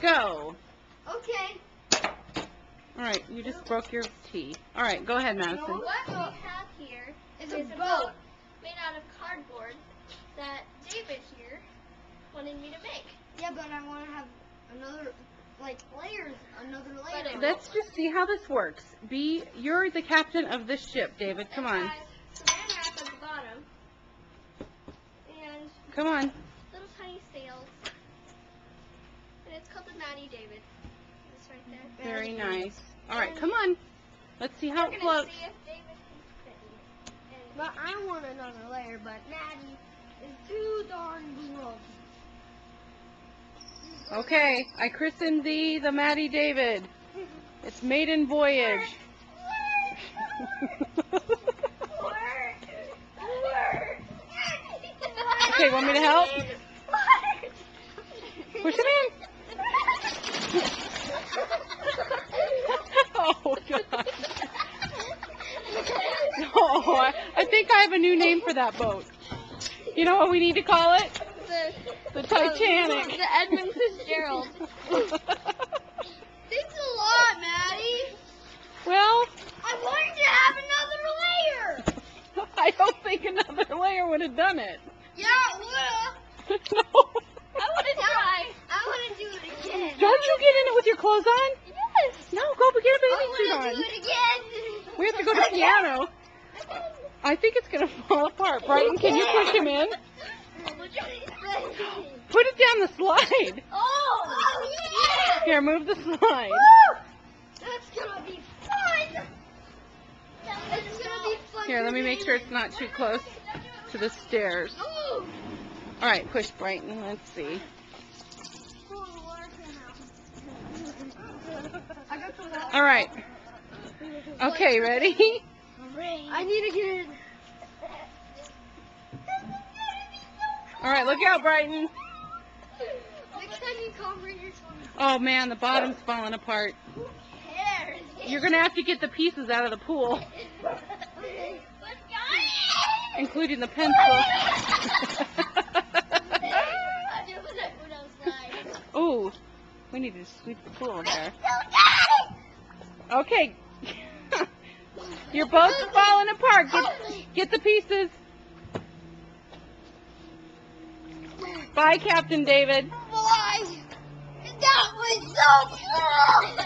go. Okay. All right, you just broke your T. All right, go ahead, So Madison. what we have here It's is a a boat. boat made out of cardboard that David here wanted me to make. Yeah, but I want to have another, like, layers, another layer. Let's just see how this works. Be you're the captain of this ship, David. Come It on. has saran wrap at the bottom and Come on. little tiny sails. And it's called the Madi David. It's right there. Very nice. All right, come on. Let's see how We're it floats. see if David can fit in But I want another layer, but Madi is too darn gross. Okay, I christened thee the Madi David. It's maiden voyage. Okay, want me to help? Push it in. Oh God. Oh, I, I think I have a new name for that boat. You know what we need to call it? the, The Titanic. the Edmund Fitzgerald. Thanks a lot, Madi. well, I wanted to have another layer. I don't think another layer would have done it. Yeah, it would no. I want to try. I want to do it again. Don't you get in it with your clothes on? No, go get a bathing suit do on. it again. We have to go to piano. I think it's gonna fall apart. Brighton, can you push him in? Put it down the slide. Oh, oh yeah. Here, move the slide. Woo! That's gonna be fun. That's gonna be fun. Here, let me make sure it's not too close to the stairs. All right, push Brighton. Let's see. All right. Okay, ready? I need to get in. All right, look out, Brighton. Next time you come, bring your. Oh man, the bottom's falling apart. You're gonna have to get the pieces out of the pool, including the pencil. Ooh, we need to sweep the pool there. Okay. Your boat's falling apart. Get, get the pieces. Bye, Captain David. Why? That was so cool!